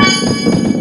Música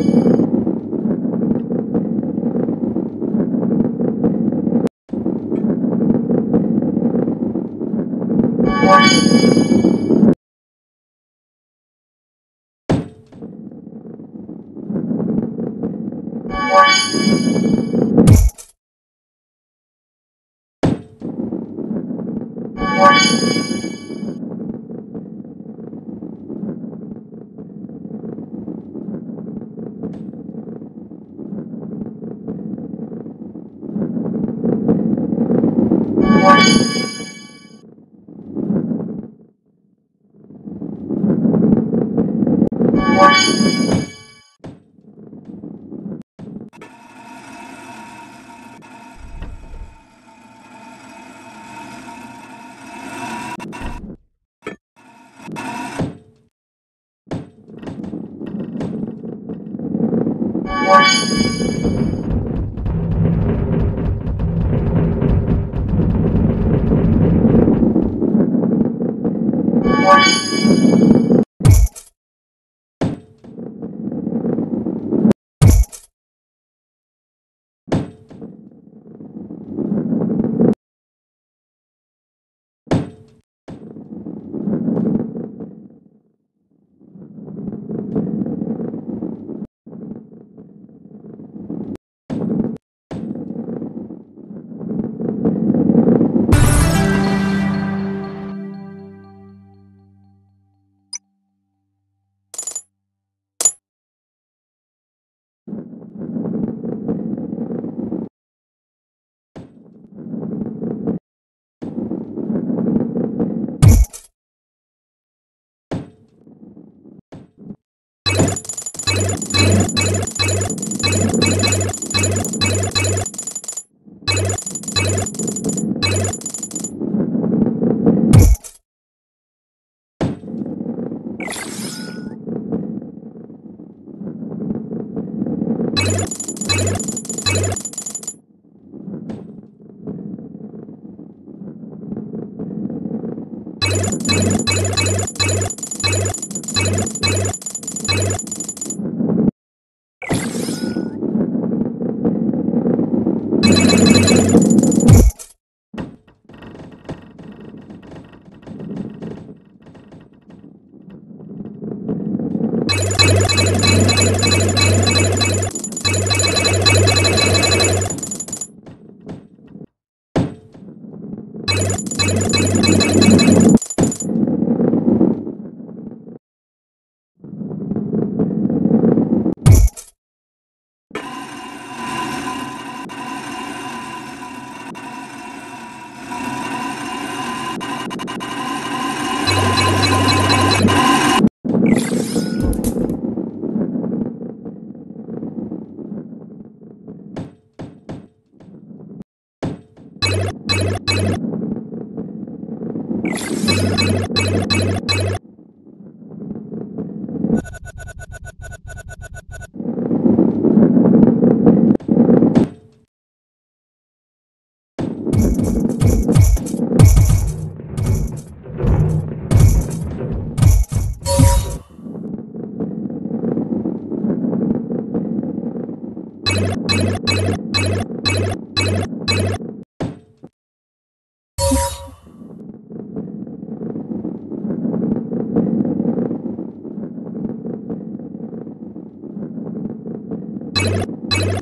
Thank you.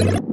you